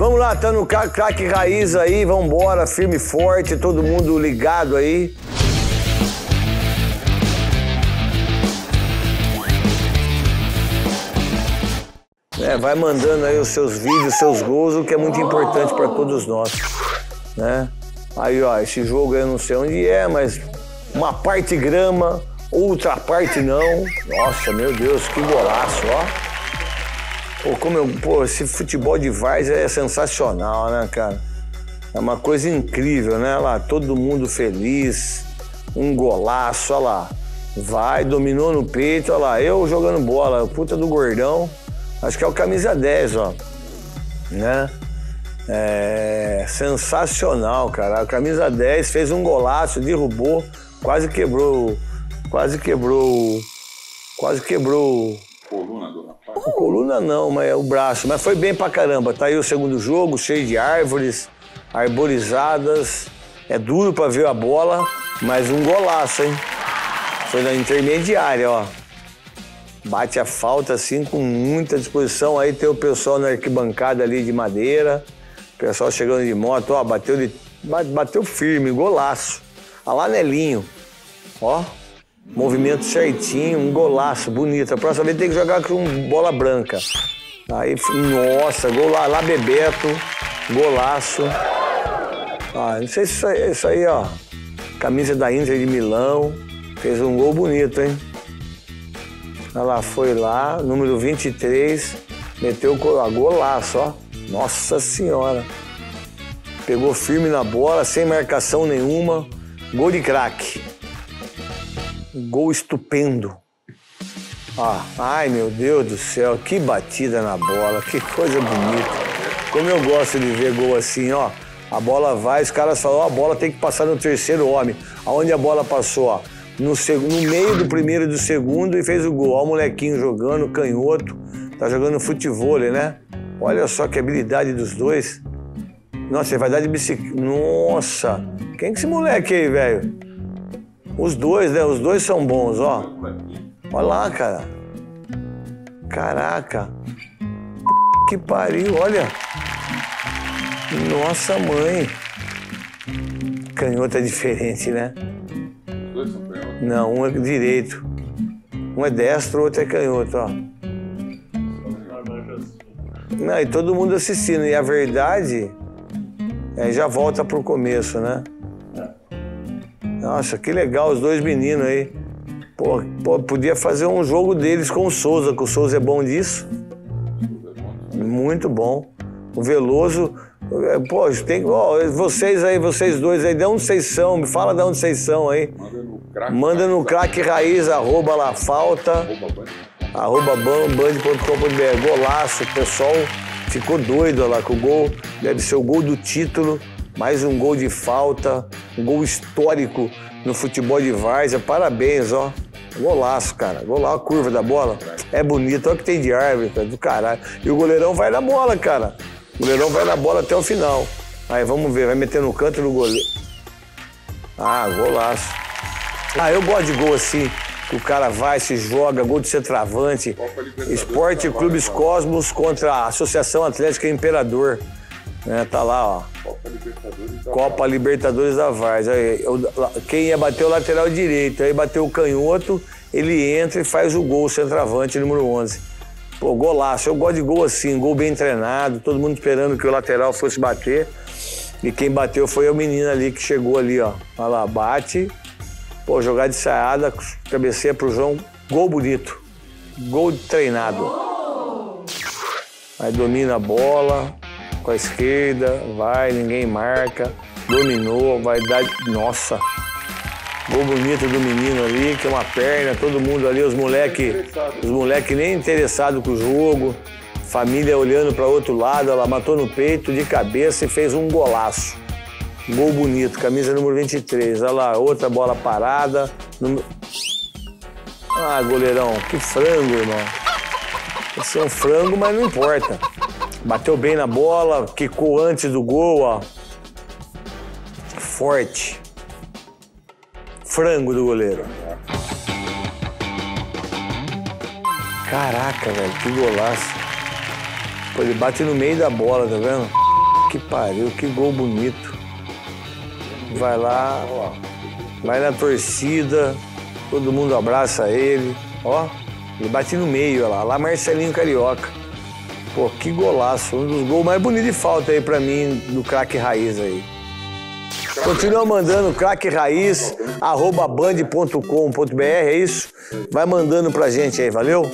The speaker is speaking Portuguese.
Vamos lá, tá no craque raiz aí, vambora, firme e forte, todo mundo ligado aí. É, vai mandando aí os seus vídeos, seus gols, o que é muito importante para todos nós, né? Aí, ó, esse jogo eu não sei onde é, mas uma parte grama, outra parte não. Nossa, meu Deus, que golaço, ó. Pô, como eu, pô, esse futebol de Vars é sensacional, né, cara? É uma coisa incrível, né? Olha lá, todo mundo feliz, um golaço, olha lá. Vai, dominou no peito, olha lá, eu jogando bola, puta do gordão. Acho que é o camisa 10, ó. Né? É sensacional, cara. A camisa 10 fez um golaço, derrubou, quase quebrou, quase quebrou, quase quebrou A coluna não, mas é o braço. Mas foi bem pra caramba. Tá aí o segundo jogo, cheio de árvores, arborizadas. É duro pra ver a bola, mas um golaço, hein? Foi na intermediária, ó. Bate a falta assim com muita disposição. Aí tem o pessoal na arquibancada ali de madeira. O pessoal chegando de moto, ó, bateu, de, ba- bateu firme, golaço. Olha lá, Nelinho. Ó, movimento certinho, um golaço, bonito. A próxima vez tem que jogar com bola branca. Aí, nossa, gol lá, lá Bebeto, golaço. Ah, não sei se isso aí, isso aí, ó. Camisa da Inter de Milão. Fez um gol bonito, hein? Lá, foi lá, número 23, meteu o ah, golaço, ó. Nossa Senhora. Pegou firme na bola, sem marcação nenhuma. Gol de craque. Gol estupendo. Ah, ai meu Deus do céu, que batida na bola, que coisa bonita. Como eu gosto de ver gol assim, ó. A bola vai, os caras falam, ó, a bola tem que passar no terceiro homem. Aonde a bola passou, ó? No, no meio do primeiro e do segundo e fez o gol. Ó, o molequinho jogando, canhoto. Tá jogando futebol, né? Olha só que habilidade dos dois. Nossa, ele vai dar de bicicleta. Nossa! Quem que é esse moleque aí, velho? Os dois, né? Os dois são bons, ó. Olha lá, cara. Caraca. Que pariu, olha. Nossa mãe. Canhoto é diferente, né? Os dois são canhotos. Não, um é direito. Um é destro, outro é canhoto, ó. Não, e todo mundo assistindo. E a verdade, é, já volta pro começo, né? Nossa, que legal os dois meninos aí. Pô, pô, podia fazer um jogo deles com o Souza, que o Souza é bom disso. Muito bom. O Veloso. é, Pô, tem. Ó, vocês aí, vocês dois aí, de onde vocês são? Me fala de onde vocês são aí. Manda no craque raiz, arroba lá falta, Arroba band.com.br. Golaço, o pessoal ficou doido lá com o gol. Deve ser o gol do título, mais um gol de falta, um gol histórico no futebol de Várzea. Parabéns, ó. Golaço, cara. Golaço, a curva da bola. É bonito, olha o que tem de árvore, cara, do caralho. E o goleirão vai na bola, cara. O goleirão vai na bola até o final. Aí, vamos ver, vai meter no canto do goleiro. Ah, golaço. Ah, eu gosto de gol assim, que o cara vai, se joga, gol de centroavante. Esporte da Clubes Várzea. Cosmos contra a Associação Atlética Imperador. Né, tá lá, ó. Copa Libertadores da Copa Quem ia bater o lateral direito, aí bateu o canhoto, ele entra e faz o gol, centroavante, número 11. Pô, golaço. Eu gosto de gol assim, gol bem treinado, todo mundo esperando que o lateral fosse bater. E quem bateu foi o menino ali que chegou ali, ó. Olha lá, bate. Pô, jogar de saiada, cabeceia pro João, gol bonito. Gol treinado. Aí domina a bola com a esquerda, vai, ninguém marca. Dominou, vai dar. Nossa! Gol bonito do menino ali, que é uma perna, todo mundo ali, os moleque, os moleque nem interessado com o jogo. Família olhando para outro lado, ela matou no peito de cabeça e fez um golaço. Gol bonito, camisa número 23. Olha lá, outra bola parada. Ah, goleirão, que frango, irmão. Esse é um frango, mas não importa. Bateu bem na bola, quicou antes do gol, ó. Forte. Frango do goleiro. Caraca, velho, que golaço. Pô, ele bate no meio da bola, tá vendo? que pariu, que gol bonito. Vai lá, vai na torcida, todo mundo abraça ele. Ó, ele bate no meio, ó lá. Lá Marcelinho Carioca. Pô, que golaço. Um dos gols mais bonitos de falta aí pra mim do craque raiz aí. Continua mandando craque raiz, arroba band.com.br, é isso? Vai mandando pra gente aí, valeu?